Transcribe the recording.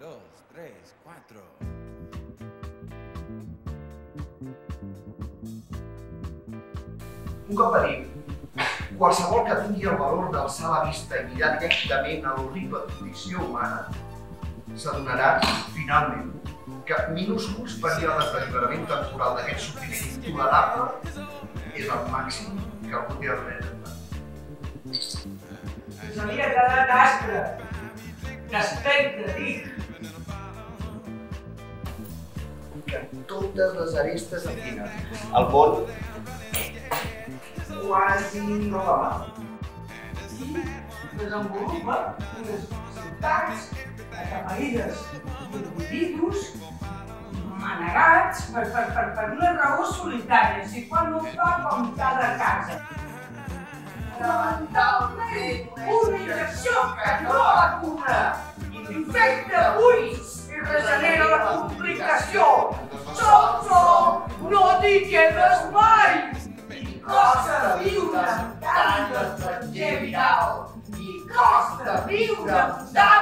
dos, tres, cuatro. Un cop dir, qualsevol que tingui el valor d'alçar la vista i mirar directament a l'horrible condició humana s'adonarà, finalment, que minúsculs períodes d'alliberament temporal d'aquest sofriment intolerable és el màxim que algú té el dret a donar. Us havia quedat aspre. D'aspecte, dic. Que totes les arestes afinen. El món quasi no va mal. I desenvolupa unes ciutats atapeïdes d'individus manegats per, per, per, per una raó solitària, si quan no fa com cada casa. Fonamentalment, una injecció que no la cura, infecta buits i regenera la complicació. Sol, no t'hi quedes mai! I costa viure amb tant d'estranger viral! I costa viure amb tant